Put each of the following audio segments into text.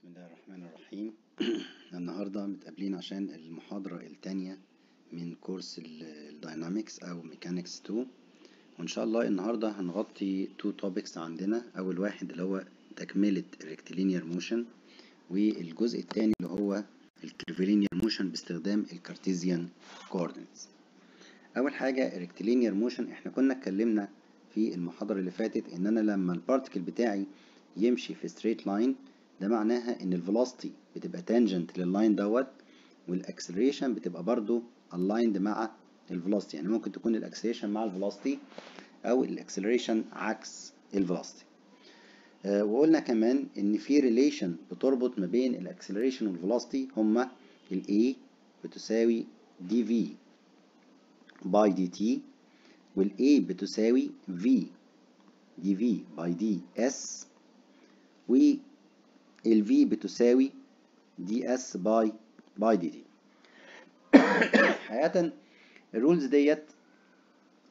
بسم الله الرحمن الرحيم. النهاردة متقابلين عشان المحاضرة التانية من course ال dynamics أو mechanics 2 وإن شاء الله النهاردة هنغطي two topics عندنا. أول واحد اللي هو تكملة ال rectilinear motion والجزء التاني اللي هو ال curvilinear motion باستخدام ال Cartesian coordinates أول حاجة ال rectilinear motion إحنا كنا اتكلمنا في المحاضرة اللي فاتت إن أنا لما ال particle بتاعي يمشي في straight line ده معناها إن ال velocity بتبقى tangent لل line دوت وال acceleration بتبقى برضو aligned مع ال velocity يعني ممكن تكون ال acceleration مع ال velocity أو ال acceleration عكس ال velocity آه وقلنا كمان إن في relation بتربط ما بين ال acceleration وال velocity هما ال A بتساوي dv by dt وال A بتساوي v dv by ds و ال V بتساوي ds by by dt حقيقة ال rules ديت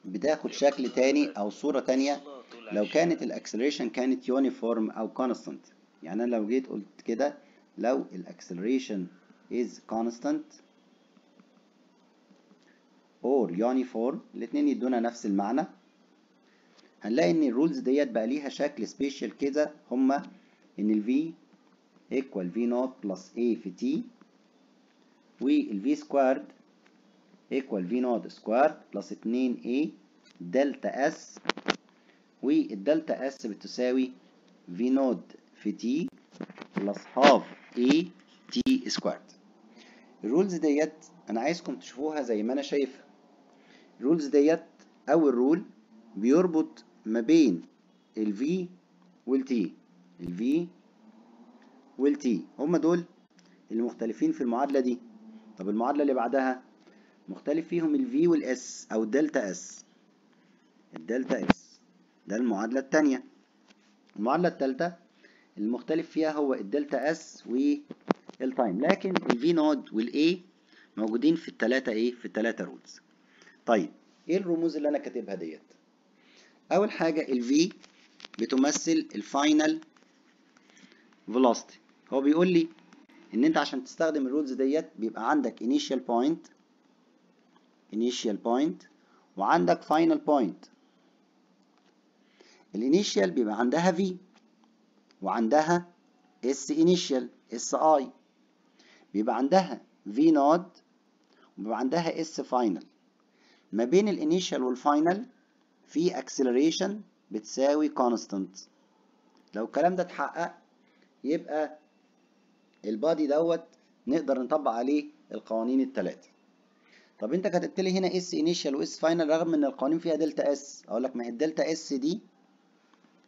بتاخد شكل تاني أو صورة تانية لو كانت ال acceleration كانت uniform أو constant يعني أنا لو جيت قلت كده لو ال acceleration is constant or uniform الاتنين يدونا نفس المعنى. هنلاقي إن ال rules ديت بقى ليها شكل special كده هما إن ال V equal V naught plus A في T وال V squared equal V naught squared plus 2A delta S وال delta S بتساوي V naught في T plus half A T squared. ال rules ديت أنا عايزكم تشوفوها زي ما أنا شايفها. ال rules ديت أول rule بيربط ما بين ال V وال T. ال V وال T هم دول اللي مختلفين في المعادلة دي. طب المعادلة اللي بعدها مختلف فيهم ال V وال S أو ال delta S ال delta S ده المعادلة التانية. المعادلة التالتة المختلف فيها هو ال delta S وال time لكن ال V naught وال A موجودين في التلاتة إيه؟ في التلاتة rules طيب إيه الرموز اللي أنا كاتبها ديت؟ أول حاجة ال V بتمثل ال final velocity. هو بيقول لي إن أنت عشان تستخدم ال rules ديت بيبقى عندك initial point initial point وعندك final point. ال initial بيبقى عندها v وعندها s initial s i. بيبقى عندها v naught وبيبقى عندها s final. ما بين ال initial وال final في acceleration بتساوي constant. لو الكلام ده اتحقق يبقى ال body دوت نقدر نطبق عليه القوانين الثلاثه طب انت كتبت لي هنا S initial و S final رغم ان القوانين فيها delta S أقول لك ما هي ال delta S دي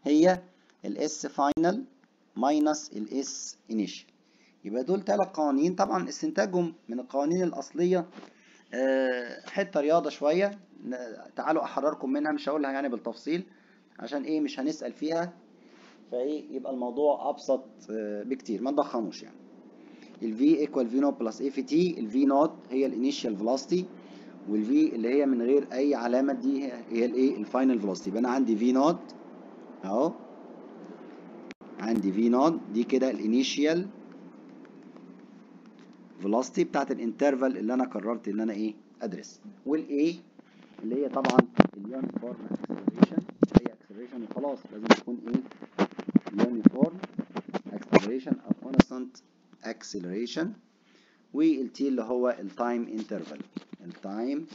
هي ال S final minus ال S initial يبقى دول ثلاث قوانين. طبعا استنتاجهم من القوانين الأصلية أه حتة رياضة شوية. تعالوا أحرركم منها مش هقولها يعني بالتفصيل عشان إيه؟ مش هنسأل فيها. فإيه؟ يبقى الموضوع أبسط بكتير. ما نضخموش يعني. ال V equal V naught plus A T ال V naught هي ال initial velocity وال V اللي هي من غير أي علامة دي هي الايه ال final velocity. يبقى أنا عندي V naught أهو. عندي V naught دي كده ال initial velocity بتاعت ال interval اللي أنا قررت إن أنا إيه أدرس. وال A اللي هي طبعا ال uniform acceleration هي acceleration وخلاص لازم تكون إيه uniform acceleration أو constant acceleration. وال T اللي هو ال time interval ال time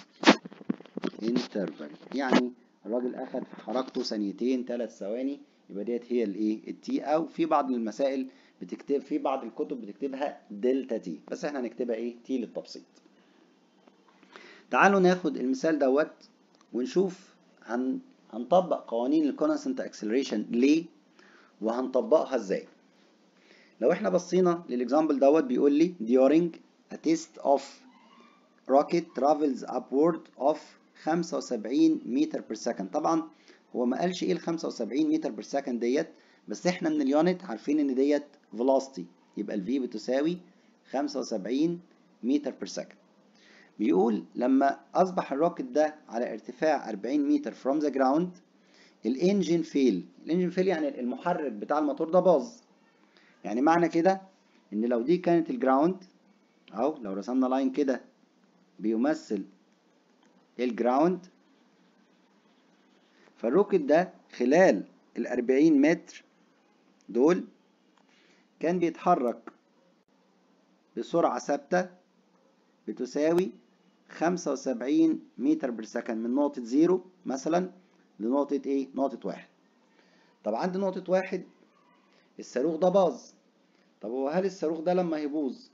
interval يعني الراجل في حركته ثانيتين ثلاث ثواني يبقى ديت هي الايه ال T أو في بعض المسائل بتكتب في بعض الكتب بتكتبها delta T بس إحنا هنكتبها إيه؟ T للتبسيط. تعالوا ناخد المثال دوت ونشوف هن هنطبق قوانين ال constant acceleration ليه؟ وهنطبقها إزاي؟ لو إحنا بصينا لل example دوت بيقول لي during a test of rocket, travels upward of 75 متر per second. طبعا هو ما قالش إيه ال 75 متر per second ديت بس إحنا من ال unit عارفين إن ديت velocity. يبقى ال v بتساوي 75 متر per second. بيقول لما أصبح ال rocket ده على ارتفاع 40 متر from the ground ال engine fail ال engine fail يعني المحرك بتاع الموتور ده باظ. يعني معنى كده إن لو دي كانت ال ground اهو لو رسمنا line كده بيمثل الجراوند فال rocket ده خلال ال 40 متر دول كان بيتحرك بسرعة ثابتة بتساوي 75 متر per second من نقطة زيرو مثلا لنقطة إيه؟ نقطة واحد. طب عند نقطة واحد الصاروخ ده باظ. طب هو هل الصاروخ ده لما هيبوظ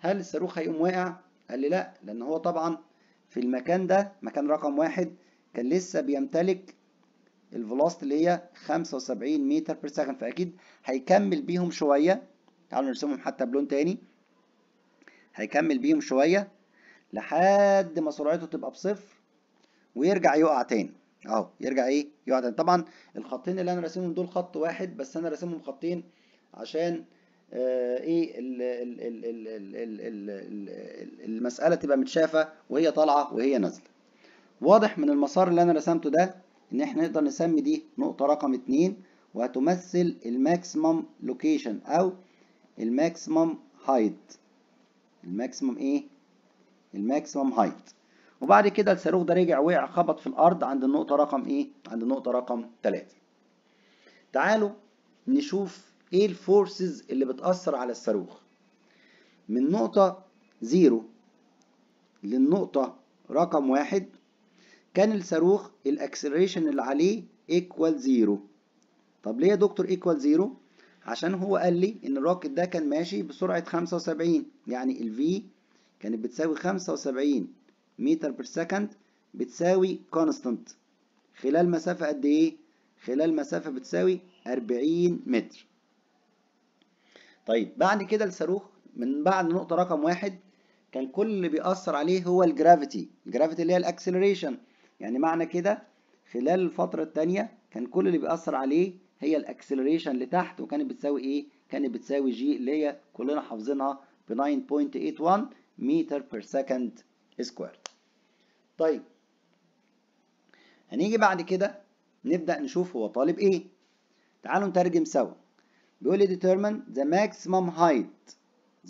هل الصاروخ هيقوم واقع؟ قال لي لا لأن هو طبعا في المكان ده مكان رقم واحد كان لسه بيمتلك ال velocity اللي هي 75 متر per second فأكيد هيكمل بيهم شوية. تعالوا نرسمهم حتى بلون تاني. هيكمل بيهم شوية لحد ما سرعته تبقى بصفر ويرجع يقع تاني. أهو يرجع إيه؟ يقع تاني. طبعا الخطين اللي أنا راسمهم دول خط واحد بس أنا راسمهم خطين عشان إيه المسألة تبقى متشافة وهي طالعة وهي نازلة. واضح من المسار اللي أنا رسمته ده إن إحنا نقدر نسمي دي نقطة رقم 2 وهتمثل ال maximum location أو ال maximum height ال maximum إيه؟ ال maximum height وبعد كده الصاروخ ده رجع وقع خبط في الأرض عند النقطة رقم إيه؟ عند النقطة رقم 3 تعالوا نشوف إيه ال forces اللي بتأثر على الصاروخ؟ من نقطة زيرو للنقطة رقم واحد كان الصاروخ ال acceleration اللي عليه equal zero طب ليه يا دكتور equal zero عشان هو قال لي إن ال rocket ده كان ماشي بسرعة 75 يعني ال V كانت بتساوي 75 متر per second بتساوي constant خلال مسافة قد إيه؟ خلال مسافة بتساوي 40 متر. طيب بعد كده الصاروخ من بعد نقطة رقم واحد كان كل اللي بيأثر عليه هو ال gravity ال gravity اللي هي ال acceleration يعني معنى كده خلال الفترة التانية كان كل اللي بيأثر عليه هي ال acceleration اللي تحت وكانت بتساوي إيه؟ كانت بتساوي جي اللي هي كلنا حافظينها ب 9.81 متر per second square. طيب هنيجي بعد كده نبدأ نشوف هو طالب إيه؟ تعالوا نترجم سوا. بيقول لي determine the maximum height.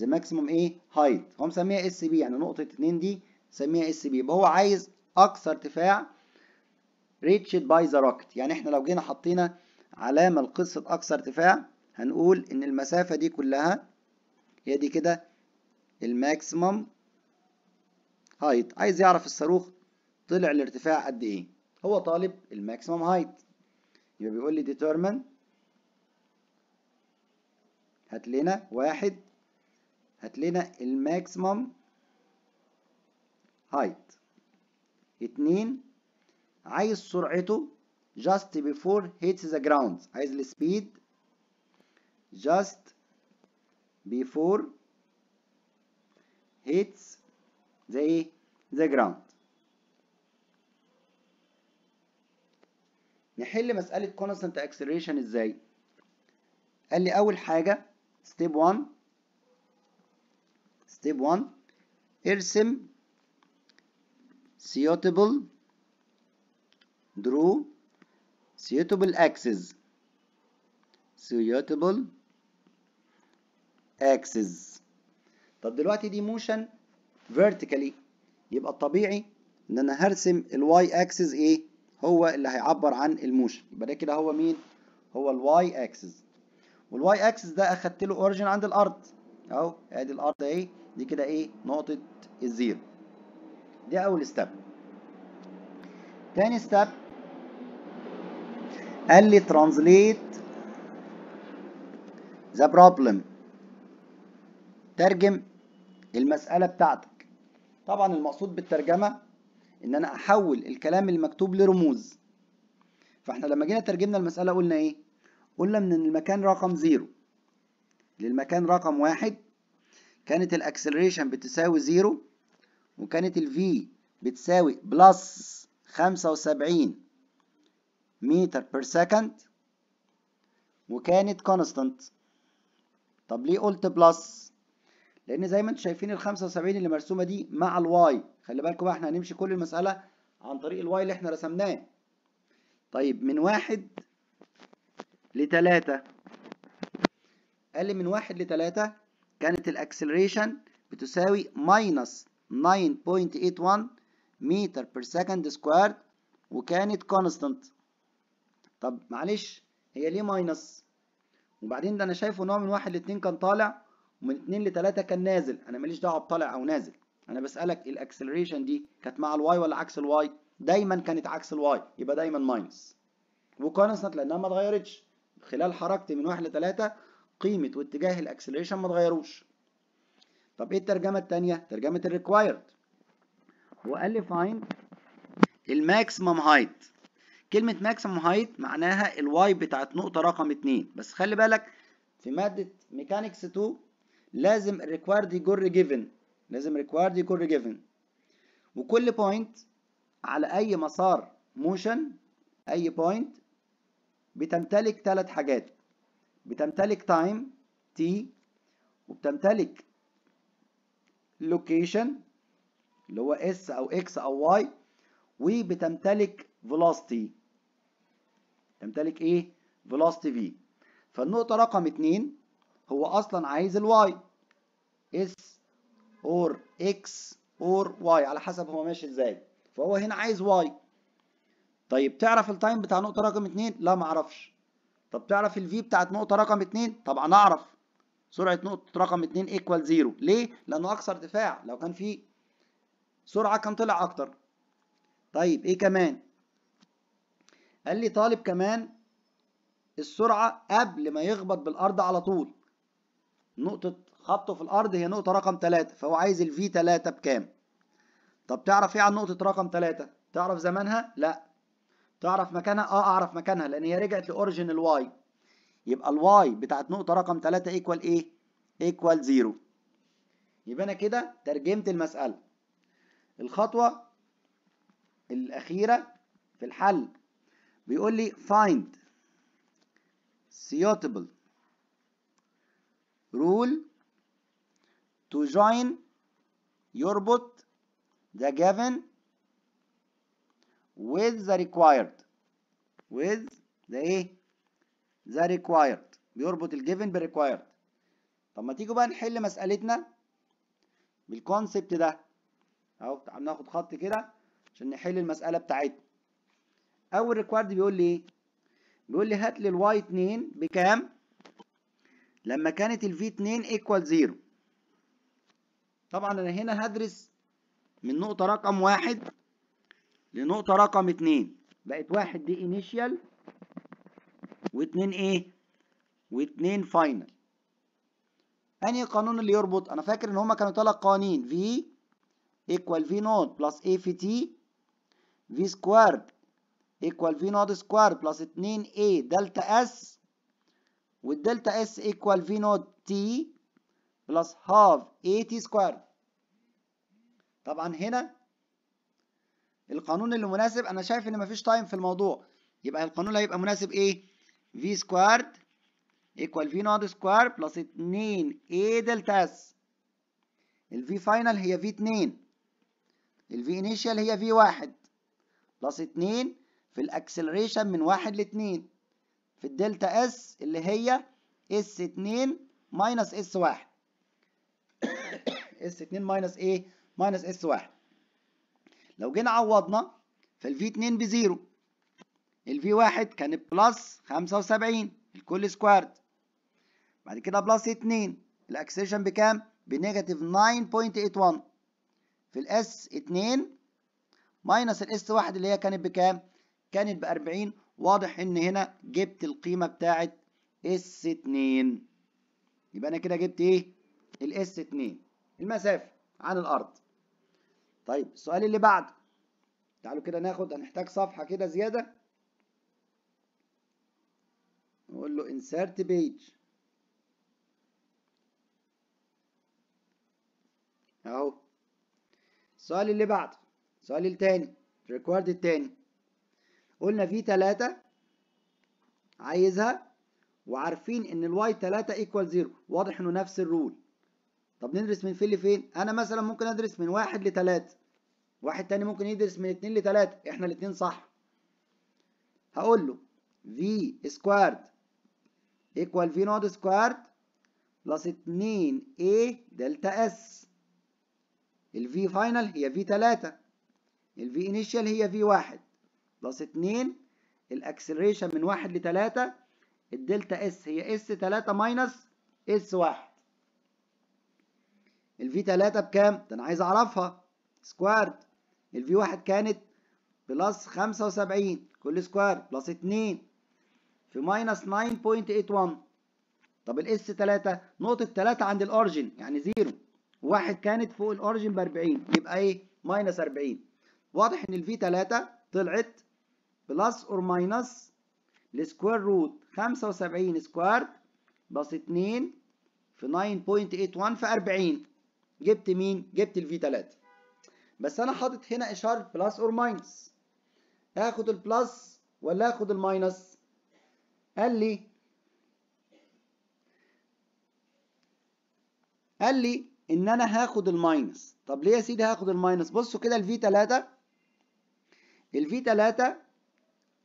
The maximum إيه؟ height. هو مسميها S B يعني نقطة 2 دي سميها S B يبقى هو عايز أقصى ارتفاع reached by the rocket. يعني إحنا لو جينا حطينا علامة لقصة أقصى ارتفاع هنقول إن المسافة دي كلها هي دي كده ال maximum height عايز يعرف الصاروخ طلع الارتفاع قد إيه؟ هو طالب ال maximum height يبقى بيقول لي determine هات لنا واحد. هات لنا ال maximum height اتنين. عايز سرعته just before hits the ground. عايز ال speed just before hits the إيه the ground. نحل مسألة constant acceleration إزاي؟ قال لي أول حاجة step 1 step 1 ارسم suitable. Draw suitable axis. Suitable axis. طب دلوقتي دي motion vertically. يبقى الطبيعي إن أنا هرسم ال Y axis إيه؟ هو اللي هيعبر عن ال motion يبقى ده كده هو مين؟ هو الواي اكسس والواي اكسس ده اخدت له origin عند الأرض. اهو ادي الأرض اهي دي كده إيه نقطة الزيرو. دي أول step تاني step قال لي translate the problem. ترجم المسألة بتاعتك. طبعا المقصود بالترجمة إن أنا أحول الكلام المكتوب لرموز. فإحنا لما جينا ترجمنا المسألة قلنا إيه؟ قلنا من المكان رقم zero. للمكان رقم واحد كانت ال acceleration بتساوي zero وكانت ال V بتساوي plus خمسة وسبعين متر per second وكانت constant طب ليه قلت plus لأن زي ما أنتم شايفين ال 75 اللي مرسومة دي مع ال Y خلي بالكم بقى إحنا هنمشي كل المسألة عن طريق ال Y اللي إحنا رسمناه. طيب من واحد لتلاتة. لي من واحد لتلاتة كانت ال acceleration بتساوي minus 9.81 متر per second square وكانت constant طب معلش هي ليه minus وبعدين ده أنا شايفه هو من واحد لاتنين كان طالع ومن اتنين لتلاتة كان نازل. أنا ماليش دعوة بطالع أو نازل. أنا بسألك ال acceleration دي كانت مع ال Y ولا عكس ال Y؟ دايما كانت عكس ال Y يبقى دايما minus و constant لأنها ما اتغيرتش. خلال حركتي من واحد لتلاتة قيمة واتجاه ال acceleration ما اتغيروش. طب إيه الترجمة الثانية ترجمة ال required هو قال لي find ال maximum height كلمة maximum height معناها ال Y بتاعت نقطة رقم 2 بس خلي بالك في مادة mechanics 2 لازم ال required يجر given لازم required يجر given وكل point على أي مسار motion أي point بتمتلك ثلاث حاجات. بتمتلك time T وبتمتلك location اللي هو اس أو إكس أو واي وبتمتلك velocity. تمتلك إيه؟ velocity V. فالنقطة رقم اتنين هو أصلا عايز ال Y S or x or y على حسب هو ماشي إزاي. فهو هنا عايز y. طيب تعرف ال time بتاع نقطة رقم اتنين؟ لا معرفش طب تعرف ال V بتاعت نقطة رقم اتنين؟ طبعا اعرف. سرعة نقطة رقم اتنين equal zero ليه؟ لأنه اقصى ارتفاع لو كان في سرعة كان طلع أكتر. طيب إيه كمان؟ قال لي طالب كمان السرعة قبل ما يخبط بالأرض على طول. نقطة خبطه في الأرض هي نقطة رقم 3 فهو عايز ال V 3 بكام؟ طب تعرف إيه عن نقطة رقم 3 تعرف زمانها؟ لا. تعرف مكانها؟ آه أعرف مكانها لأن هي رجعت ل origin ال Y. يبقى ال Y بتاعت نقطة رقم 3 equal إيه؟ equal 0 يبقى أنا كده ترجمت المسألة. الخطوة الأخيرة في الحل بيقول لي find suitable rule to join يربط the given with the required. With the إيه the required. بيربط الجيفن بالrequired طب ما تيجوا بقى نحل مسألتنا بالكونسبت ده. أهو ناخد خط كده عشان نحل المسألة بتاعتنا. أول required بيقول لي إيه؟ بيقول لي هات لي ال Y 2 بكام؟ لما كانت ال V 2 equal 0 طبعا أنا هنا هدرس من نقطة رقم واحد لنقطة رقم اتنين. بقت واحد دي initial واتنين إيه؟ واتنين final انهي قانون اللي يربط؟ أنا فاكر ان هما كانوا ثلاث قوانين. V equal V naught plus A في T V squared equal V naught squared plus 2 A delta S وال delta S equal V naught T plus half A T squared طبعا هنا القانون اللي مناسب أنا شايف إن مفيش time في الموضوع. يبقى القانون هيبقى مناسب إيه؟ V squared equal V naught square plus 2 A delta S ال V final هي V 2 ال V initial هي V 1 plus 2 في ال acceleration من 1 ل 2 في ال delta S اللي هي S 2 minus S 1 S 2 minus إيه minus S 1 لو جينا عوضنا فال V 2 ب zero ال V 1 كانت plus 75 الكل squared. بعد كده plus 2 ال acceleration بكام؟ ب negative 9.81 في ال S 2 minus ال S 1 اللي هي كانت بكام؟ كانت ب 40 واضح إن هنا جبت القيمة بتاعه S 2 يبقى أنا كده جبت إيه؟ ال S 2 المسافة عن الأرض. طيب السؤال اللي بعده تعالوا كده ناخد هنحتاج صفحة كده زيادة. نقول له insert page. أهو. السؤال اللي بعده السؤال التاني. ال required التاني. قلنا V 3 عايزها وعارفين إن ال Y 3 equal 0 واضح إنه نفس ال rule طب ندرس من فين لفين؟ أنا مثلا ممكن أدرس من واحد لتلاتة واحد تاني ممكن يدرس من اتنين لتلاتة إحنا الاتنين صح. هقول له V squared equal V naught squared plus 2 A delta S. ال V final هي V 3 ال V initial هي V 1 plus 2 ال acceleration من 1 ل 3 ال delta S هي S 3 minus S 1 ال V 3 بكام؟ ده أنا عايز أعرفها. squared. ال V 1 كانت plus 75 كل square plus 2 في minus 9.81 طب ال S 3 نقطة 3 عند ال origin. يعني zero. واحد كانت فوق ال origin ب 40 يبقى إيه؟ minus 40 واضح إن ال V 3 طلعت plus or minus ال square root. 75 square plus 2 في 9.81 في 40 جبت مين؟ جبت ال V 3 بس أنا حاطط هنا اشاره plus or minus آخد ال plus ولا آخد ال minus قال لي قال لي إن أنا هاخد ال minus طب ليه يا سيدي هاخد الماينس بصوا كده الفي 3 الفي 3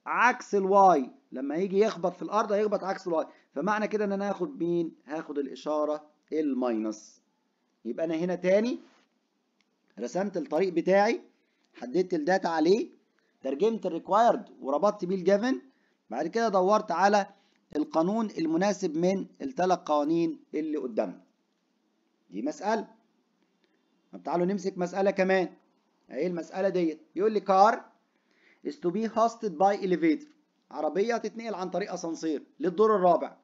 عكس الواي لما يجي يخبط في الأرض هيخبط عكس ال Y فمعنى كده إن أنا هاخد مين؟ هاخد الإشارة ال minus يبقى أنا هنا تاني رسمت الطريق بتاعي حددت ال data عليه ترجمت ال required وربطت بيه ال given بعد كده دورت على القانون المناسب من الثلاث قوانين اللي قدامنا. دي مسألة. طب تعالوا نمسك مسألة كمان. اهي المسألة ديت؟ يقول لي car is to be hoisted by elevator. عربية هتتنقل عن طريق أسانسير للدور الرابع.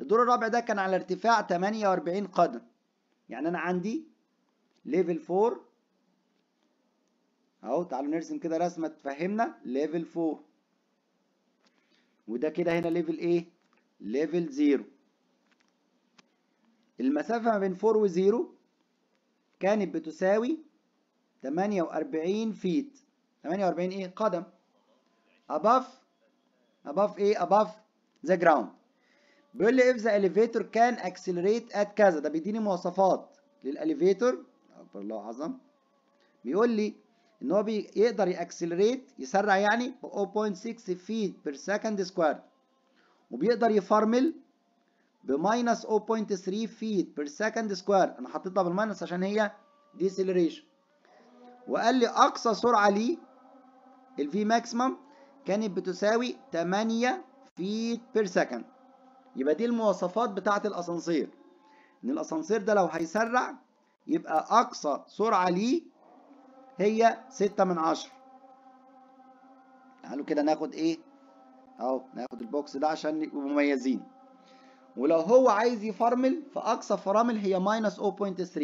الدور الرابع ده كان على ارتفاع 48 قدم. يعني أنا عندي level 4 أهو تعالوا نرسم كده رسمة تفهمنا level 4 وده كده هنا level إيه level 0 المسافة ما بين 4 و 0 كانت بتساوي 48 feet 48 إيه؟ قدم. Above. Above إيه above the ground. بيقول لي if the elevator can accelerate at كذا. ده بيديني مواصفات لل elevator أكبر الله اعظم بيقول لي إن هو بيقدر ي accelerate يسرع يعني ب 0.6 feet per second square وبيقدر يفرمل ب minus 0.3 feet per second square أنا حطيتها بال minus عشان هي deceleration وقال لي أقصى سرعة ليه ال V maximum كانت بتساوي 8 feet per second يبقى دي المواصفات بتاعه الأسانسير. إن الأسانسير ده لو هيسرع يبقى أقصى سرعة ليه هي 6 من 10 تعالوا كده ناخد إيه؟ أهو ناخد ال box ده عشان يبقوا مميزين. ولو هو عايز يفرمل فأقصى فرامل هي minus 0.3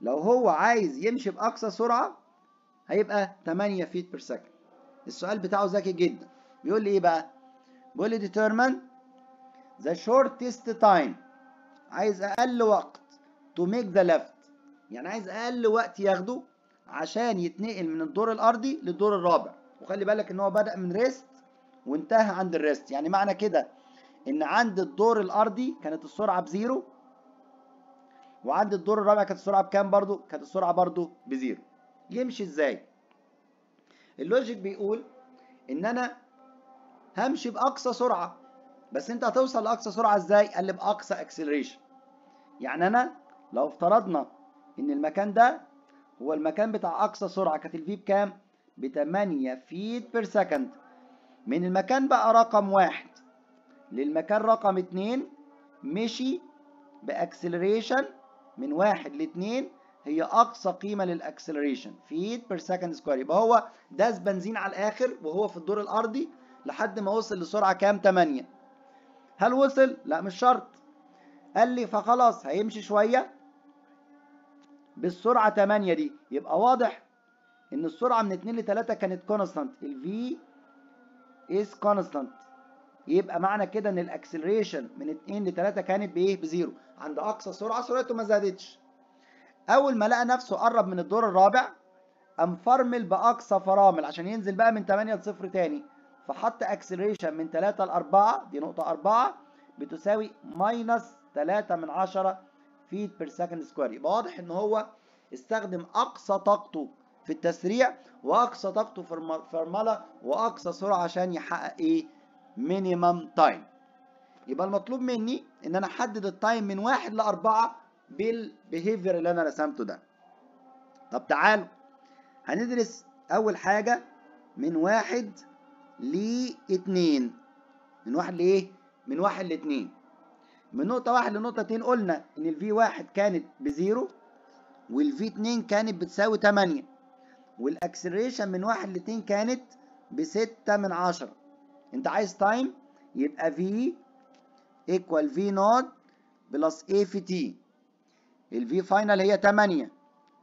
لو هو عايز يمشي بأقصى سرعة هيبقى 8 feet per second السؤال بتاعه ذكي جدا. بيقول لي إيه بقى؟ بيقول لي determine the shortest time. عايز أقل وقت. To make the lift. يعني عايز أقل وقت ياخده عشان يتنقل من الدور الأرضي للدور الرابع. وخلي بالك إن هو بدأ من rest وانتهى عند ال rest يعني معنى كده إن عند الدور الأرضي كانت السرعة ب zero وعند الدور الرابع كانت السرعة بكام برضو؟ كانت السرعة برضو ب zero. يمشي إزاي؟ ال logic بيقول إن أنا همشي بأقصى سرعة. بس انت هتوصل لأقصى سرعة إزاي؟ قال لي بأقصى acceleration يعني أنا لو افترضنا إن المكان ده هو المكان بتاع أقصى سرعة كانت ال V بكام؟ ب 8 feet per second من المكان بقى رقم واحد للمكان رقم اتنين مشي ب acceleration من واحد لاتنين هي أقصى قيمة لل acceleration feet per second square يبقى هو داس بنزين على الآخر وهو في الدور الأرضي لحد ما وصل لسرعة كام؟ 8 هل وصل؟ لا مش شرط. قال لي فخلاص هيمشي شوية. بالسرعة 8 دي. يبقى واضح إن السرعة من 2 ل 3 كانت constant ال V is constant يبقى معنى كده إن ال acceleration من 2 ل 3 كانت بإيه؟ ب zero. عند أقصى سرعة سرعته ما زادتش. أول ما لقى نفسه قرب من الدور الرابع قام فرمل بأقصى فرامل عشان ينزل بقى من 8 ل 0 تاني. فحط acceleration من 3 ل 4 دي نقطة 4 بتساوي minus 3 من 10 feet per second square يبقى واضح إن هو استخدم أقصى طاقته في التسريع وأقصى طاقته في الفرمله وأقصى سرعة عشان يحقق إيه؟ minimum time يبقى المطلوب مني إن أنا أحدد ال time من واحد لأربعة بال behavior اللي أنا رسمته ده. طب تعالوا هندرس أول حاجة من واحد لاتنين من واحد لإيه؟ من واحد لاتنين. من نقطة واحد لنقطة اتنين قلنا إن ال V واحد كانت ب zero وال V اتنين كانت بتساوي تمانية. وال acceleration من واحد لاتنين كانت بستة من عشرة. أنت عايز time يبقى V equal V naught plus a في t ال V final هي 8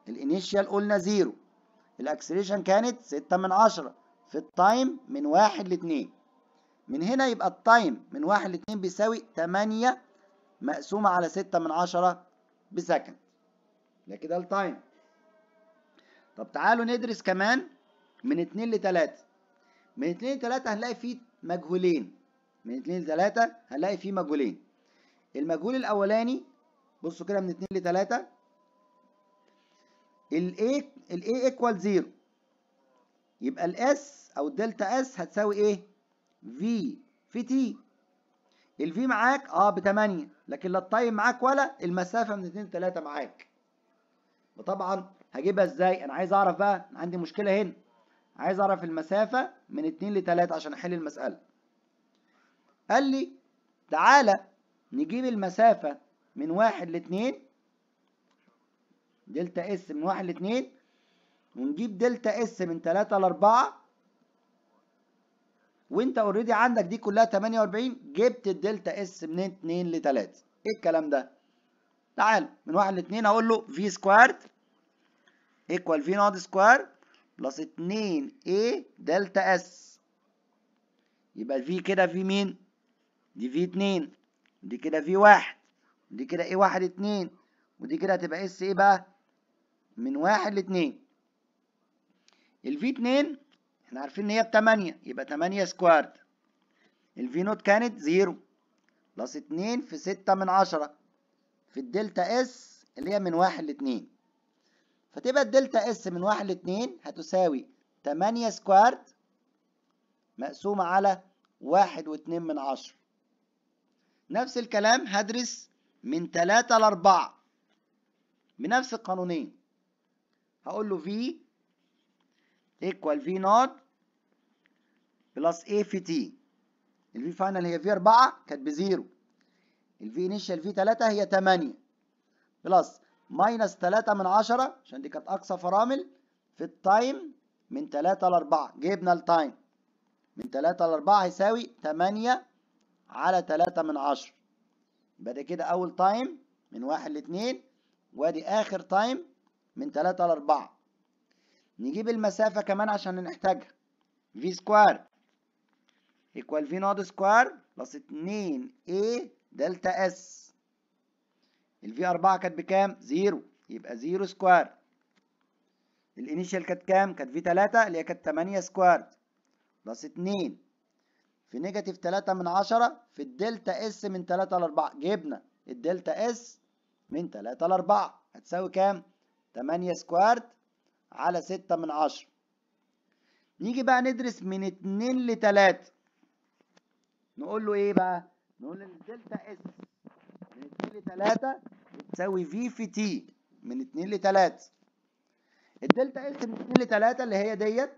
ال initial قلنا 0 ال acceleration كانت 6 من 10 في ال time من 1 ل 2 من هنا يبقى ال time من 1 ل 2 بيساوي 8 مقسومة على 6 من 10 ب second. ده كده ال time طب تعالوا ندرس كمان من 2 ل 3 من 2 ل 3 هنلاقي فيه مجهولين. من 2 ل 3 هنلاقي فيه مجهولين. المجهول الأولاني بصوا كده من 2 ل 3 الاي الاي ايكوال 0 يبقى الاس أو الدلتا اس هتساوي إيه؟ v في t ال v معاك؟ آه ب 8 لكن لا ال time معاك ولا المسافة من 2 ل 3 معاك. وطبعا هجيبها إزاي؟ أنا عايز أعرف بقى عندي مشكلة هنا. عايز أعرف المسافة من 2 ل 3 عشان أحل المسألة. قال لي تعالى نجيب المسافة من واحد لاتنين. delta s من واحد لاتنين. ونجيب delta s من تلاتة لأربعة وانت already عندك دي كلها 48 جبت ال delta s من 2 ل 3 إيه الكلام ده؟ تعال من واحد لاتنين هقول له v squared equal v note square plus 2 a delta s يبقى ال v كده في مين؟ دي v 2 دي كده v 1 دي كده إيه 1 2 ودي كده هتبقى s إيه بقى؟ من 1 ل 2 ال v 2 إحنا عارفين إن هي ب 8 يبقى 8 squared ال v nought كانت 0 plus 2 في 6 من 10 في ال delta s اللي هي من 1 ل 2 فتبقى ال delta s من 1 ل 2 هتساوي 8 squared مقسومة على 1 و2 من 10 نفس الكلام هدرس من 3 ل 4 بنفس القانونين. هقول له v equal v nought plus a في t ال v final هي v 4 كانت ب zero ال v initial v 3 هي 8 plus minus 3 من 10 عشان دي كانت أقصى فرامل في ال time من 3 ل 4 جبنا ال time من 3 ل 4 هيساوي 8 على 3 من 10 يبقى ده كده أول time من 1 ل 2 وأدي آخر time من 3 ل 4 نجيب المسافة كمان عشان نحتاجها. v square equal v nought square plus 2 a delta s ال v 4 كانت بكام؟ zero. يبقى zero square ال initial كانت كام؟ كانت v 3 اللي هي كانت 8 square plus 2 في negative 3 من 10 في ال delta s من 3 ل 4 جبنا ال delta s من 3 ل 4 هتساوي كام؟ 8 square على 6 من 10 نيجي بقى ندرس من 2 ل 3 نقول له إيه بقى؟ نقول إن ال delta s من 2 ل 3 بتساوي v في t من 2 ل 3 الدلتا اس من 2 ل 3 اللي هي ديت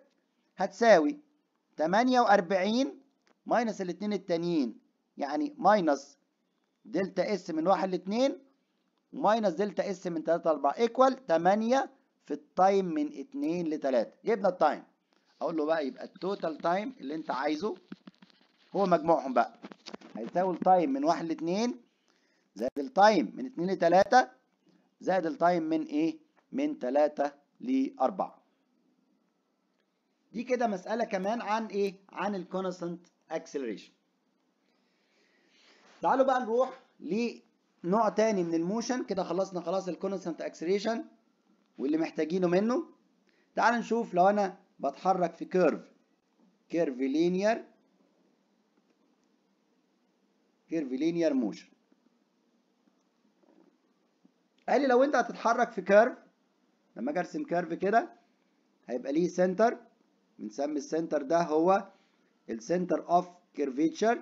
هتساوي 48 minus الاثنين التانيين. يعني minus delta s من 1 ل 2 و minus delta s من 3 ل 4 equal 8 في ال time من 2 ل 3 جبنا ال time أقول له بقى يبقى ال total time اللي أنت عايزه هو مجموعهم بقى. هيساوي ال time من 1 ل 2 زائد ال time من 2 ل 3 زائد ال time من إيه؟ من 3 ل 4 دي كده مسألة كمان عن إيه؟ عن ال constant acceleration تعالوا بقى نروح لنوع تاني من ال motion. كده خلصنا خلاص ال constant acceleration واللي محتاجينه منه تعال نشوف لو أنا بتحرك في curve curvilinear curvilinear motion قال لي لو أنت هتتحرك في curve لما أجي أرسم curve كده هيبقى ليه center بنسمي ال center ده هو ال center of curvature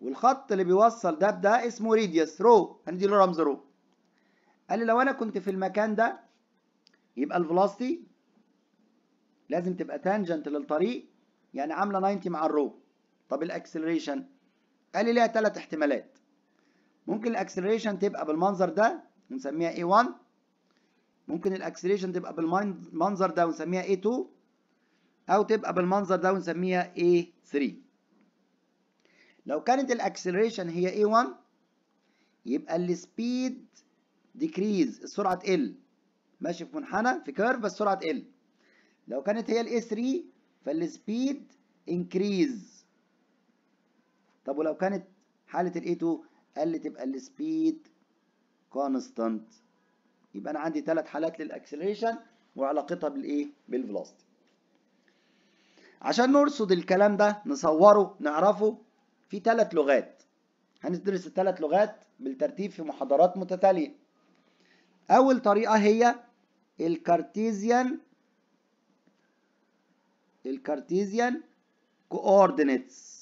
والخط اللي بيوصل ده بده اسمه radius rho هندي له رمز rho قال لي لو أنا كنت في المكان ده يبقى ال velocity لازم تبقى tangent للطريق يعني عاملة 90 مع ال rho. طب ال acceleration؟ قال لي ليها ثلاث احتمالات. ممكن ال acceleration تبقى بالمنظر ده ونسميها A1 ممكن ال acceleration تبقى بالمنظر ده ونسميها A2 أو تبقى بالمنظر ده ونسميها A3 لو كانت ال acceleration هي A1 يبقى ال speed decrease السرعه تقل ماشي في منحنى في curve بس السرعه تقل لو كانت هي ال a 3 فال speed increase طب ولو كانت حالة ال a 2 قال لي تبقى ال speed constant يبقى أنا عندي ثلاث حالات لل acceleration وعلاقتها بالايه بال velocity عشان نرصد الكلام ده نصوره نعرفه في ثلاث لغات. هندرس الثلاث لغات بالترتيب في محاضرات متتالية. أول طريقة هي ال cartesian ال cartesian coordinates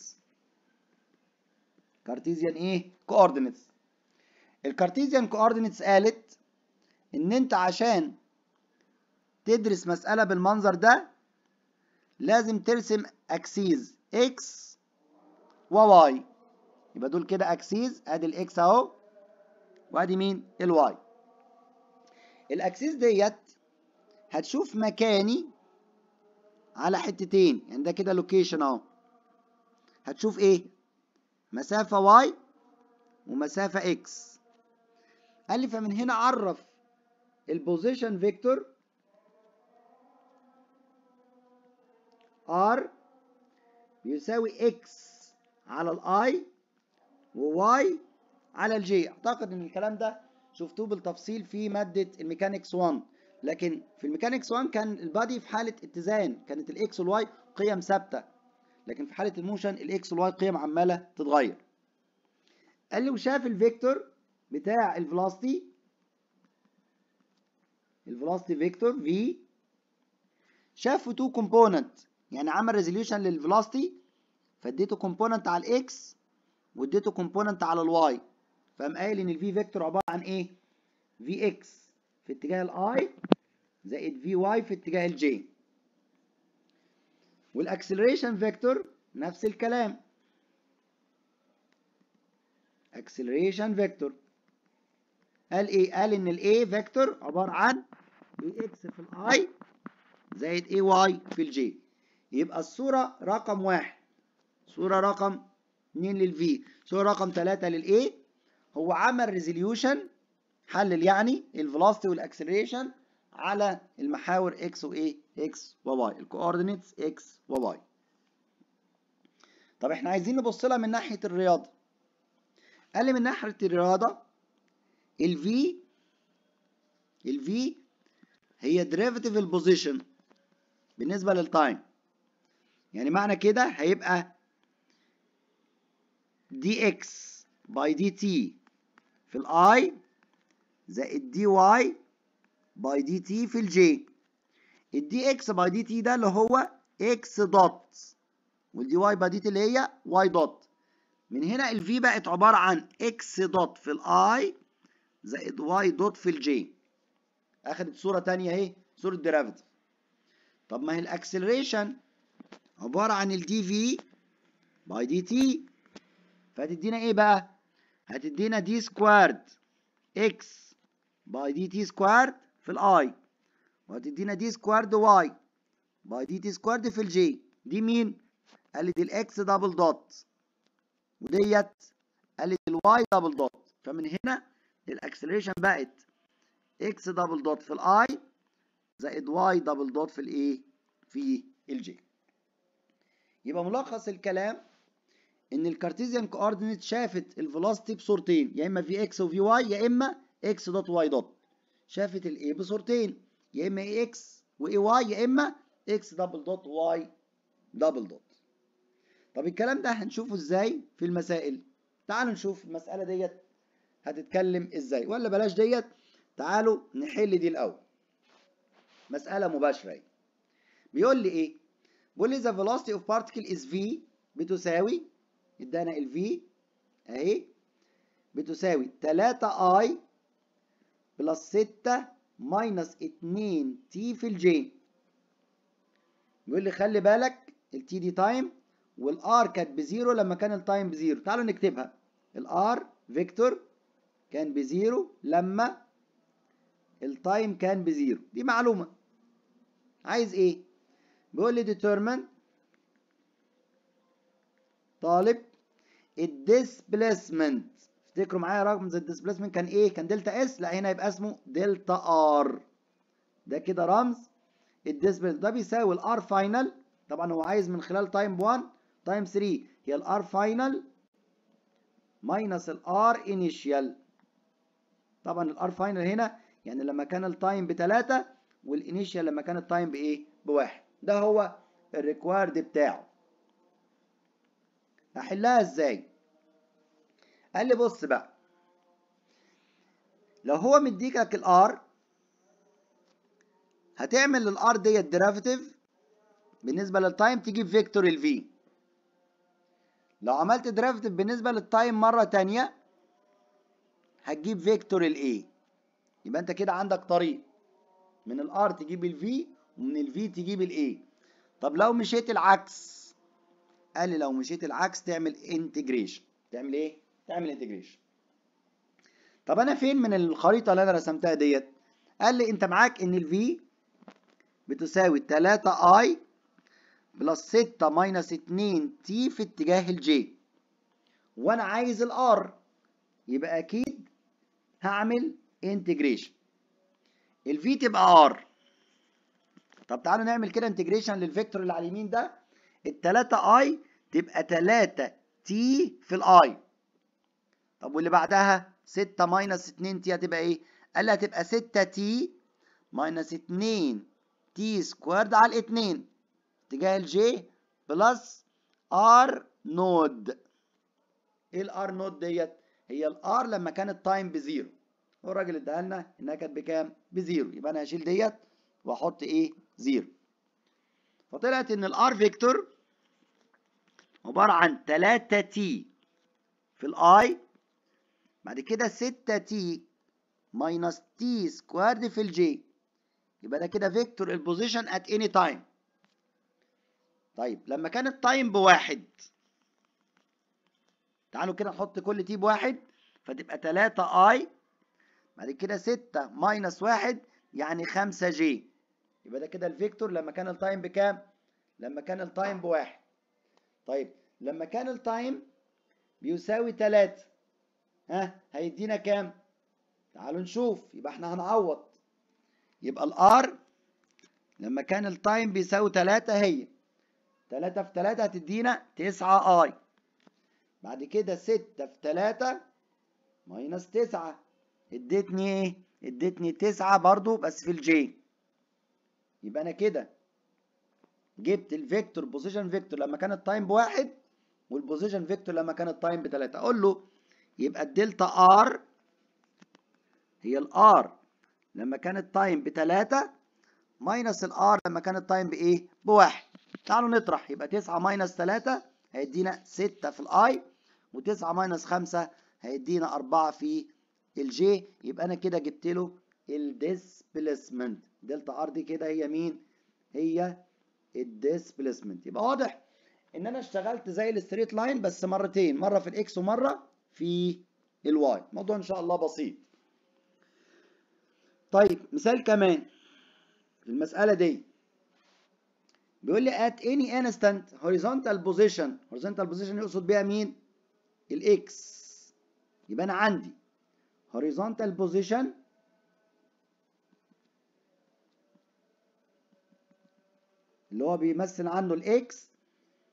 cartesian إيه؟ coordinates ال Cartesian coordinates قالت إن أنت عشان تدرس مسألة بالمنظر ده لازم ترسم اكسيز إكس وواي يبقى دول كده اكسيز أدي الاكس أهو وأدي مين؟ ال y ال axes ديت هتشوف مكاني على حتتين. يعني ده كده location اهو. هتشوف إيه؟ مسافة y ومسافة x. قال لي فمن هنا عرف البوزيشن فيكتور ار بيساوي إكس على الاي وواي على الجي أعتقد إن الكلام ده شفتوه بالتفصيل في مادة ال mechanics 1 لكن في ال mechanics 1 كان ال body في حالة اتزان. كانت ال x وال y قيم ثابتة. لكن في حالة ال motion ال x وال y قيم عمالة تتغير. قال لي وشاف ال vector بتاع ال velocity ال velocity vector v شاف two component يعني عمل resolution لل velocity فاديته component على ال x واديته component على ال y فقام قايل إن ال v vector عبارة عن إيه؟ في إكس في اتجاه الاي زائد v y في اتجاه ال j وال acceleration vector نفس الكلام. acceleration vector قال إيه؟ قال إن ال a vector عبارة عن a x في ال i زائد a y في ال j يبقى الصورة رقم واحد. صورة رقم 2 لل v صورة رقم 3 لل a هو عمل resolution حلل يعني ال velocity وال acceleration على المحاور x وايه x و y ال coordinates x و y طب إحنا عايزين نبص لها من ناحية الرياضة. قال لي من ناحية الرياضة الفي الفي هي ديريفيتيف البوزيشن بالنسبة للتايم يعني معنى كده هيبقى dx by dt في ال i زائد dy by dt في ال j ال dx by dt ده اللي هو x dot وال dy by dt اللي هي y dot من هنا ال v بقت عبارة عن x dot في ال i زائد y dot في ال j أخدت صورة ثانية أهي صورة derivative طب ما هي ال acceleration عبارة عن ال dv by dt فهتدينا إيه بقى؟ هتدينا d squared x by dt squared في ال i وهتدينا d squared y by dt squared في ال j دي مين؟ قال لي دي ال x double dot وديت قال لي ال y double dot فمن هنا ال acceleration بقت x double dot في ال i زائد y double dot في الايه في ال j يبقى ملخص الكلام إن ال Cartesian coordinate شافت ال velocity بصورتين يا إما v x و v y يا إما x dot y dot. شافت ال a بصورتين يا إما a x و a y يا إما x double dot y double dot طب الكلام ده هنشوفه إزاي في المسائل؟ تعالوا نشوف المسألة ديت هتتكلم إزاي. ولا بلاش ديت تعالوا نحل دي الأول. مسألة مباشرة أهي. بيقول لي إيه؟ بيقول لي the velocity of particle is v بتساوي ادانا v اهي بتساوي 3 i plus 6 minus 2 t في ال j بيقول لي خلي بالك التي دي تايم والار كانت بزيرو لما كان التايم بزيرو تعالوا نكتبها. الار فيكتور كان بزيرو لما التايم كان بزيرو دي معلومة. عايز إيه؟ بيقول لي determine طالب. ال displacement افتكروا معايا رقم زي ال displacement كان إيه كان delta s لا هنا يبقى اسمه delta r ده كده رمز. ال displacement ده بيساوي ال r final طبعا هو عايز من خلال time 1 time 3 هي ال r final minus ال r initial طبعا ال r final هنا يعني لما كان ال time بتلاتة وال initial لما كان ال time بإيه؟ بواحد. ده هو ال required بتاعه. احلها إزاي؟ قال لي بص بقى. لو هو مديك لك ال r هتعمل لل r ديت derivative بالنسبة لل time تجيب vector ال v لو عملت derivative بالنسبة لل time مرة تانية هتجيب vector ال a يبقى انت كده عندك طريق. من الار تجيب الفي ومن الفي تجيب الاي طب لو مشيت العكس قال لي لو مشيت العكس تعمل integration تعمل إيه؟ تعمل integration طب أنا فين من الخريطة اللي أنا رسمتها ديت؟ قال لي أنت معاك إن ال V بتساوي 3 i plus 6 minus 2 t في اتجاه ال j وأنا عايز ال R يبقى أكيد هعمل integration ال V تبقى R طب تعالوا نعمل كده integration لل vector اللي على اليمين ده. التلاتة i تبقى 3 t في ال i طب واللي بعدها 6 minus 2 t هتبقى إيه؟ قال لي هتبقى 6 t minus 2 t squared على الاتنين اتجاه ال j plus R node إيه ال R node ديت؟ هي ال R لما كان ال time بزيرو هو الراجل اداها لنا إنها كانت بكام؟ بزيرو يبقى أنا هشيل ديت وأحط إيه؟ زيرو فطلعت إن ال R vector عبارة عن 3 t في ال i بعد كده 6 t minus t squared في ال j يبقى ده كده vector ال position at any time طيب لما كان ال time بواحد تعالوا كده نحط كل t بواحد فتبقى 3 i بعد كده 6 minus واحد يعني 5 j يبقى ده كده ال vector لما كان ال time بكام؟ لما كان ال time بواحد. طيب لما كان ال time بيساوي 3 ها هيدينا كام؟ تعالوا نشوف يبقى إحنا هنعوض. يبقى ال R لما كان ال time بيساوي 3 هي. 3 في 3 هتدينا 9 i بعد كده 6 في 3 minus 9 ادتني إيه؟ ادتني 9 برضو بس في ال j يبقى أنا كده جبت ال vector position vector لما كان ال time بواحد وال position vector لما كان ال time بتلاتة. أقول له يبقى ال delta R هي الار لما كان التايم بتلاتة ماينس الار لما كان التايم بإيه؟ بواحد. تعالوا نطرح. يبقى تسعة minus تلاتة هيدينا ستة في ال i وتسعة minus خمسة هيدينا أربعة في ال j يبقى أنا كده جبت له ال displacement delta R دي كده هي مين؟ هي ال displacement يبقى واضح إن أنا اشتغلت زي ال straight line بس مرتين مرة في ال x ومرة في ال y الموضوع إن شاء الله بسيط. طيب مثال كمان المسألة دي. بيقول لي at any instant horizontal position horizontal position يقصد بيها مين؟ ال x يبقى أنا عندي horizontal position اللي هو بيمثل عنه ال x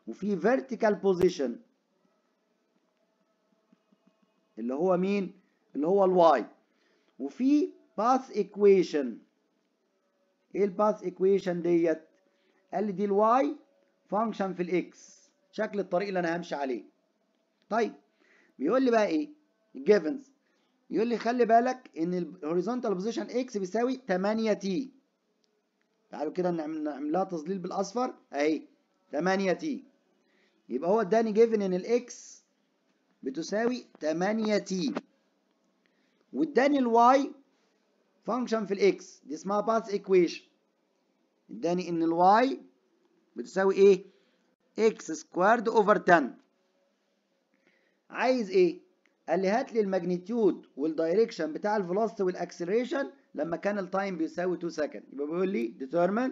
وفي vertical position اللي هو مين؟ اللي هو ال y وفي path equation. إيه ال path equation ديت؟ قال لي دي ال y function في ال x شكل الطريق اللي أنا همشي عليه. طيب بيقول لي بقى إيه؟ ال givens يقول لي خلي بالك إن ال horizontal position x بيساوي 8 t تعالوا كده نعملها تظليل بالأصفر. أهي. 8 t يبقى هو اداني given إن ال x بتساوي 8 t واداني ال y function في ال x دي اسمها path equation اداني إن ال y بتساوي إيه؟ x squared over 10 عايز إيه؟ قال لي هات لي ال magnitude وال direction بتاع ال velocity وال acceleration لما كان ال time بيساوي 2 second يبقى بيقول لي determine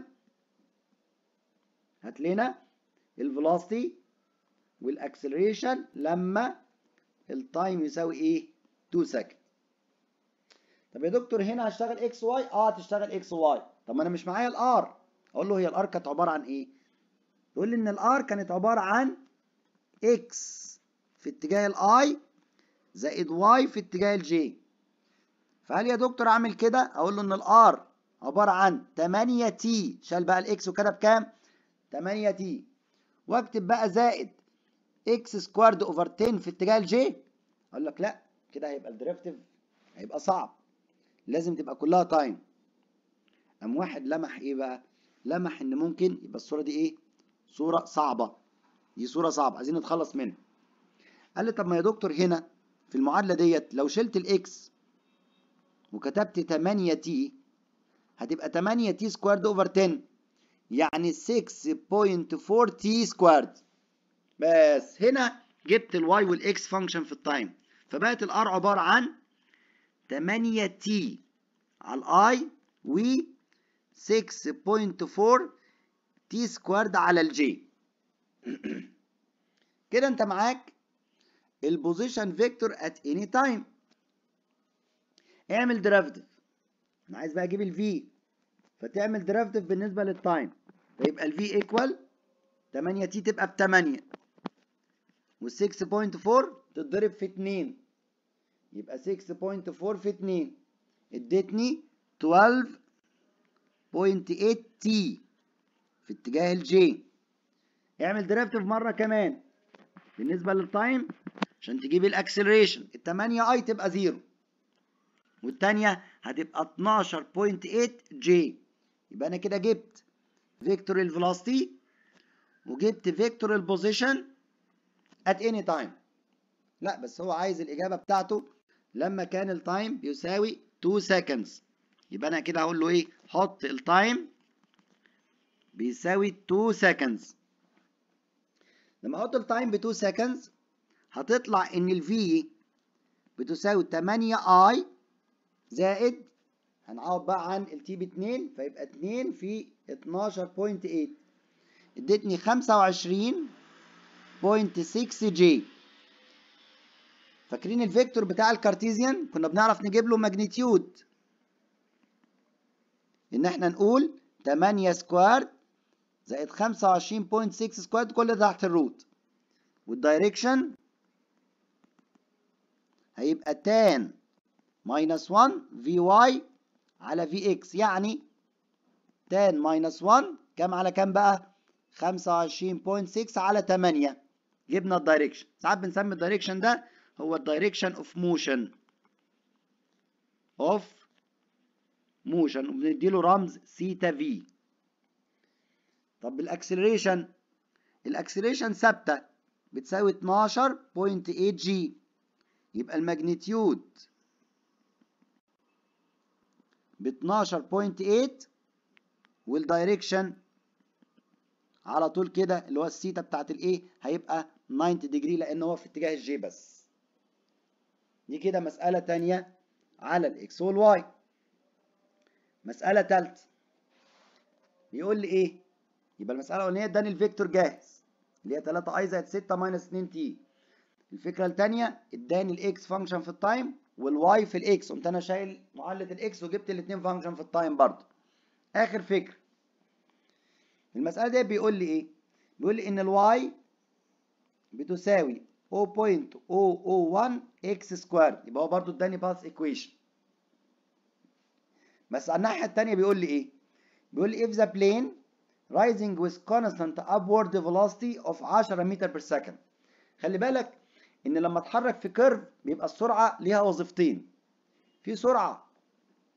هات لنا ال velocity وال acceleration لما ال time يساوي إيه؟ 2 second طب يا دكتور هنا هشتغل x y آه هتشتغل x y طب ما أنا مش معايا ال R أقول له هي ال R كانت عبارة عن إيه؟ يقول لي إن ال R كانت عبارة عن x في اتجاه ال i زائد y في اتجاه ال j فهل يا دكتور اعمل كده؟ أقول له إن ال R عبارة عن 8 t شال بقى ال x وكده بكام 8 t واكتب بقى زائد x squared over 10 في اتجاه ال j أقول لك لا كده هيبقى ال derivative هيبقى صعب. لازم تبقى كلها time قام واحد لمح إيه بقى؟ لمح إن ممكن يبقى الصورة دي إيه؟ صورة صعبة. دي صورة صعبة عايزين نتخلص منها. قال لي طب ما يا دكتور هنا في المعادلة ديت لو شلت ال x وكتبت 8 t هتبقى 8 t squared over 10 يعني 6.4 t squared بس هنا جبت ال y وال x function في ال time فبقت ال R عبارة عن 8 t على ال i و 6.4 t squared على ال j كده انت معاك ال position vector at any time اعمل derivative أنا عايز بقى أجيب ال V فتعمل derivative بالنسبة لل time فيبقى ال V equal 8 t تبقى ب 8 وال 6.4 تتضرب في 2 يبقى 6.4 في 2 ادتني 12.8 t في اتجاه ال j اعمل derivative مرة كمان. بالنسبة لل time عشان تجيب ال acceleration ال 8 i تبقى 0 والثانيه هتبقى 12.8 j يبقى أنا كده جبت vector ال velocity وجبت vector ال position at any time لا بس هو عايز الإجابة بتاعته لما كان ال time بيساوي 2 seconds. يبقى أنا كده هقول له إيه؟ حط ال time بيساوي 2 seconds. لما أحط ال time ب 2 seconds هتطلع إن ال V بتساوي 8 i زائد هنعوض بقى عن ال t ب 2 فيبقى 2 في 12.8 ادتني 25.6 j فاكرين ال vector بتاع ال Cartesian؟ كنا بنعرف نجيب له magnitude. ان إحنا نقول 8 squared زائد 25.6 squared كل ده تحت ال root وال direction هيبقى tan. minus 1 V y على V x. يعني tan minus 1 كام على كام بقى؟ 25.6 على 8 جبنا ال direction ساعات بنسمي ال direction ده هو ال direction of motion of motion وبنديله رمز theta V طب ال acceleration ال acceleration ثابتة. بتساوي 12.8 j يبقى ال magnitude ب 12.8 وال direction على طول كده اللي هو السيتا بتاعت ال a هيبقى 90 degree لأن هو في اتجاه ال j بس. دي كده مسألة تانية على ال x وال y مسألة تالتة. بيقول لي إيه؟ يبقى المسألة الأولانية اداني ال vector جاهز. اللي هي 3 i زائد 6 minus 2 t الفكرة التانية اداني الاكس فانكشن في التايم والواي في الإكس قمت أنا شايل معادلة ال x وجبت الاثنين function في ال time برضه. آخر فكرة. المسألة دي بيقول لي إيه؟ بيقول لي إن ال y بتساوي 0.001 x square. يبقى هو برضه اداني path equation بس على الناحية التانية بيقول لي إيه؟ بيقول لي if the plane rising with constant upward velocity of 10 meter per second. خلي بالك إن لما اتحرك في curve بيبقى السرعة ليها وظيفتين. في سرعة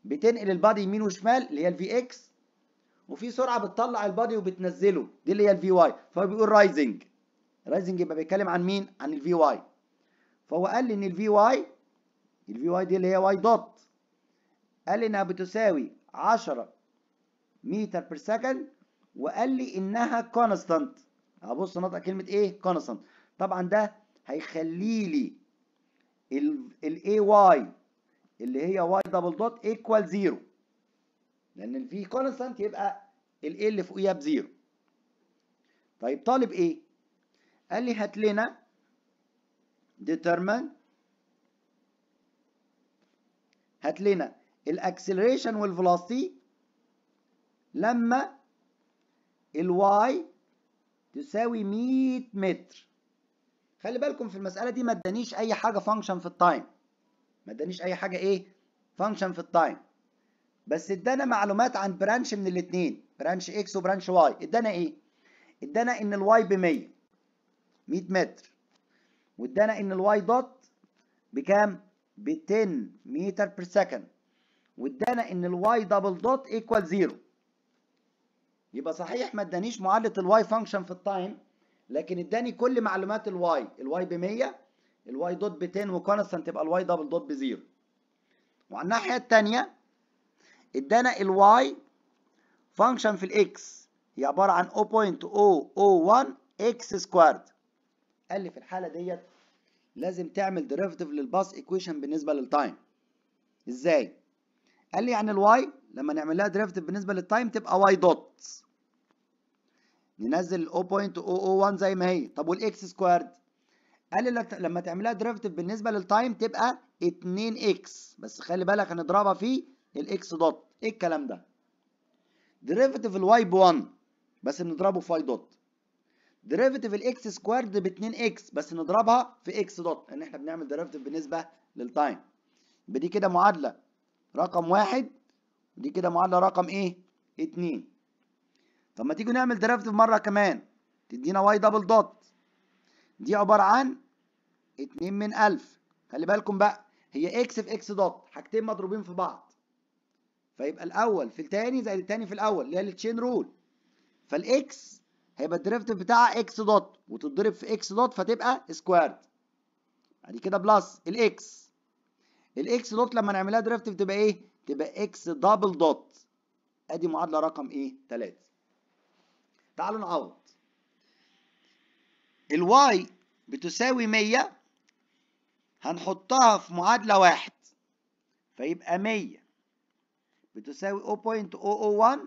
بتنقل ال body يمين وشمال اللي هي ال V x وفي سرعة بتطلع ال body وبتنزله دي اللي هي ال V y فهو بيقول rising rising يبقى بيتكلم عن مين؟ عن ال V y فهو قال لي إن ال V y ال V y دي اللي هي y dot قال لي إنها بتساوي 10 meter per second وقال لي إنها constant هبص نطق كلمة إيه؟ constant طبعا ده هيخلي لي ال a y اللي هي y double dot equal zero لأن ال V constant يبقى ال a اللي فوقيها ب zero. طيب طالب إيه قال لي هات لنا determine هات لنا ال acceleration وال velocity لما ال y تساوي 100 متر. خلي بالكم في المسألة دي ما ادانيش أي حاجة function في ال time ما ادانيش أي حاجة إيه function في ال time بس ادانا معلومات عن branch من الاثنين branch x و branch y ادانا إيه؟ ادانا إن ال y ب 100 100 متر. وادانا إن ال y dot بكام؟ ب 10 meter per second وادانا إن ال y double dot equal zero يبقى صحيح ما ادانيش معادلة ال y function في ال time لكن اداني كل معلومات ال y ال y ب 100 ال y dot ب 10 و constant تبقى ال y double dot ب zero. وعلى الناحية الثانية ادانا ال y function في ال x هي عبارة عن 0.001 x squared قال لي في الحالة ديت لازم تعمل derivative لل path equation بالنسبة لل time إزاي؟ قال لي يعني ال y لما نعمل لها derivative بالنسبة لل time تبقى y dot. ننزل 0.001 زي ما هي. طب وال x squared قال لما تعملها derivative بالنسبة لل time تبقى 2 x بس خلي بالك هنضربها في ال x dot إيه الكلام ده؟ derivative ال y ب 1 بس بنضربه في y dot derivative ال x squared ب 2 x بس نضربها في x dot لأن إحنا بنعمل derivative بالنسبة لل time يبقى دي كده معادلة. رقم واحد. ودي كده معادلة رقم إيه؟ 2 طب ما تيجي نعمل derivative مرة كمان. تدينا y double dot. دي عبارة عن 2 من 1000 خلي بالكم بقى هي x في x dot. حاجتين مضروبين في بعض. فيبقى الأول في الثاني زائد الثاني في الأول اللي هي ال chain rule فال x هيبقى ال derivative بتاعها x dot. وتتضرب في x dot فتبقى squared بعد كده plus ال x. ال x dot لما نعملها derivative تبقى إيه؟ تبقى x double dot أدي معادلة رقم إيه؟ 3 تعالوا نعوض. ال y بتساوي 100 هنحطها في معادلة واحد فيبقى 100 بتساوي 0.001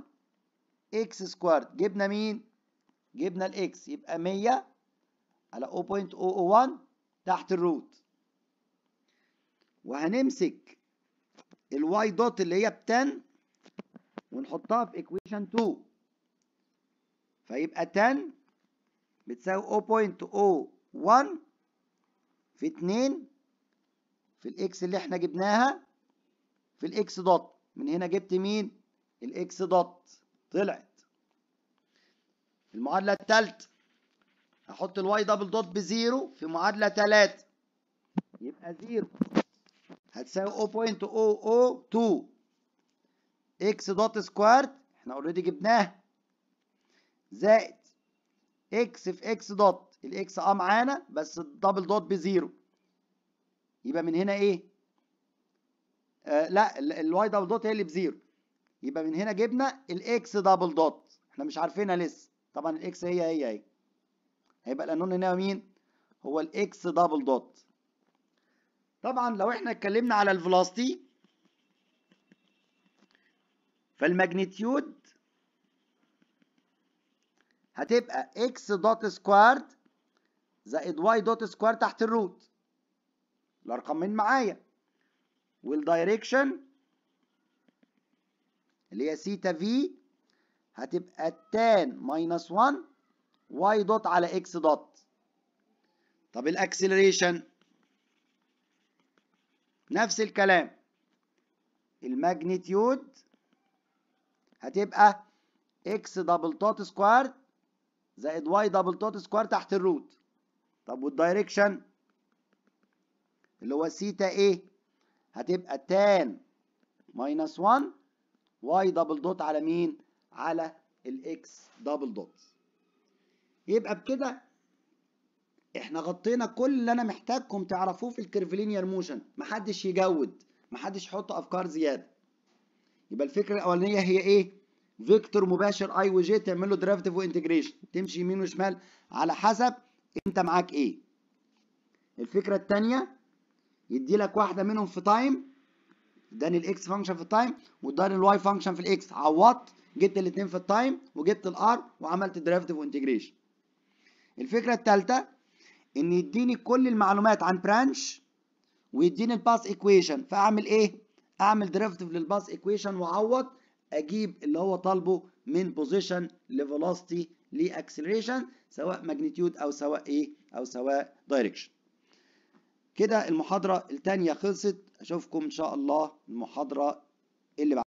x squared. جبنا مين؟ جبنا ال x. يبقى 100 على 0.001 تحت ال root. وهنمسك ال y dot اللي هي ب 10 ونحطها في equation 2 فيبقى 10 بتساوي 0.01 في 2 في ال x اللي إحنا جبناها في ال x dot من هنا جبت مين؟ ال x dot طلعت. المعادلة الثالثة هحط ال y double dot ب zero في معادلة 3 يبقى zero هتساوي 0.002 x dot squared إحنا already جبناها زائد x في x dot ال x آه معانا بس ال double dot ب zero. يبقى من هنا إيه؟ آه لا ال y double dot هي اللي ب zero. يبقى من هنا جبنا ال x double dot إحنا مش عارفينها لسه. طبعا ال x هي هي هي هيبقى القانون هنا مين؟ هو ال x double dot طبعا لو إحنا اتكلمنا على ال velocity فال magnitude هتبقى x dot squared زائد y dot squared تحت ال root الرقمين معايا. وال direction اللي هي سيتا في هتبقى tan minus 1 y dot على x dot طب ال acceleration؟ نفس الكلام. ال magnitude هتبقى x double dot squared زائد y double dot squared تحت ال root. طب وال direction اللي هو سيتا إيه هتبقى tan minus 1 y double dot على مين؟ على ال x double dot. يبقى بكده إحنا غطينا كل اللي أنا محتاجكم تعرفوه في ال curvilinear motion. محدش يجود محدش يحط افكار زيادة. يبقى الفكرة الأولانية هي إيه؟ vector مباشر i و j تعمل له derivative و integration تمشي يمين وشمال على حسب انت معاك إيه. الفكرة الثانية يدي لك واحدة منهم في time اداني ال x function في ال time واداني ال y function في ال x عوضت جبت الاثنين في ال time وجبت ال r وعملت derivative و integration الفكرة الثالثه إن يديني كل المعلومات عن branch ويديني ال path equation فأعمل إيه؟ أعمل derivative لل path equation وأعوض أجيب اللي هو طالبه من position ل velocity ل acceleration سواء magnitude أو سواء إيه؟ أو سواء direction كده المحاضرة الثانية خلصت. أشوفكم إن شاء الله المحاضرة اللي بعد